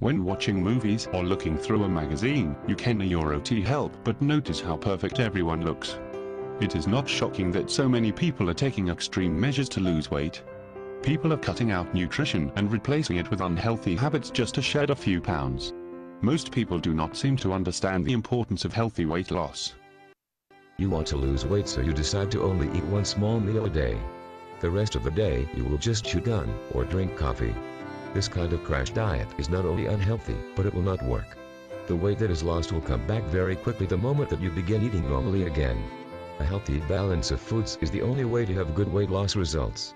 When watching movies or looking through a magazine, you can your OT help but notice how perfect everyone looks. It is not shocking that so many people are taking extreme measures to lose weight. People are cutting out nutrition and replacing it with unhealthy habits just to shed a few pounds. Most people do not seem to understand the importance of healthy weight loss. You want to lose weight so you decide to only eat one small meal a day. The rest of the day you will just chew gum or drink coffee. This kind of crash diet is not only unhealthy, but it will not work. The weight that is lost will come back very quickly the moment that you begin eating normally again. A healthy balance of foods is the only way to have good weight loss results.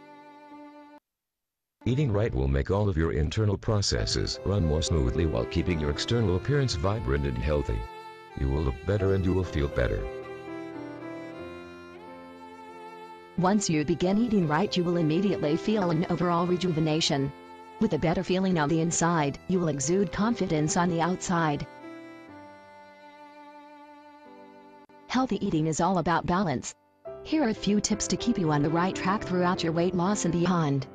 Eating right will make all of your internal processes run more smoothly while keeping your external appearance vibrant and healthy. You will look better and you will feel better. Once you begin eating right you will immediately feel an overall rejuvenation. With a better feeling on the inside, you will exude confidence on the outside. Healthy eating is all about balance. Here are a few tips to keep you on the right track throughout your weight loss and beyond.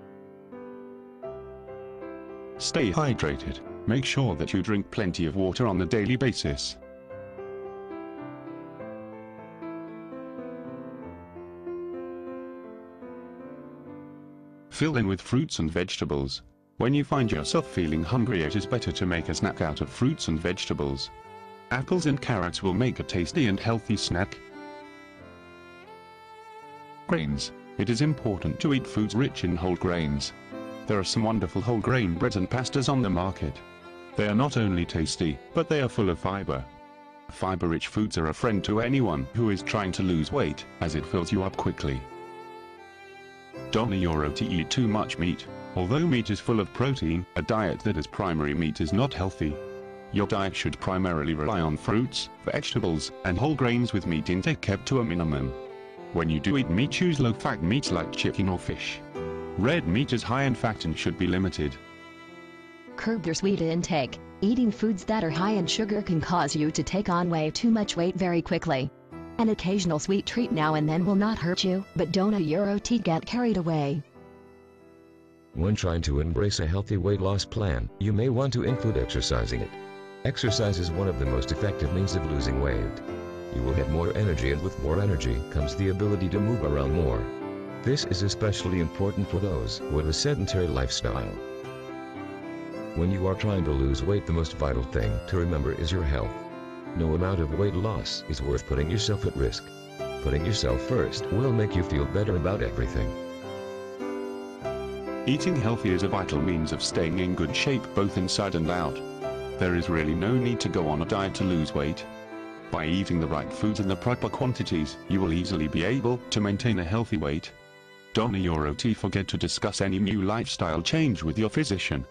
Stay hydrated. Make sure that you drink plenty of water on a daily basis. Fill in with fruits and vegetables. When you find yourself feeling hungry it is better to make a snack out of fruits and vegetables. Apples and carrots will make a tasty and healthy snack. Grains. It is important to eat foods rich in whole grains. There are some wonderful whole grain breads and pastas on the market. They are not only tasty, but they are full of fiber. Fiber-rich foods are a friend to anyone who is trying to lose weight, as it fills you up quickly. Don't euro to eat too much meat. Although meat is full of protein, a diet that is primary meat is not healthy. Your diet should primarily rely on fruits, vegetables, and whole grains with meat intake kept to a minimum. When you do eat meat choose low-fat meats like chicken or fish. Red meat is high in fat and should be limited. Curb your sweet intake. Eating foods that are high in sugar can cause you to take on way too much weight very quickly. An occasional sweet treat now and then will not hurt you, but don't a euro tea get carried away. When trying to embrace a healthy weight loss plan, you may want to include exercising it. Exercise is one of the most effective means of losing weight. You will have more energy and with more energy comes the ability to move around more. This is especially important for those have a sedentary lifestyle. When you are trying to lose weight the most vital thing to remember is your health. No amount of weight loss is worth putting yourself at risk. Putting yourself first will make you feel better about everything. Eating healthy is a vital means of staying in good shape both inside and out. There is really no need to go on a diet to lose weight. By eating the right foods in the proper quantities, you will easily be able to maintain a healthy weight. Don't your OT forget to discuss any new lifestyle change with your physician.